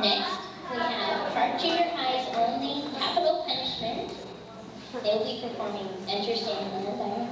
Next, we have Park Junior High's only capital punishment. They will be performing Enter Sandman by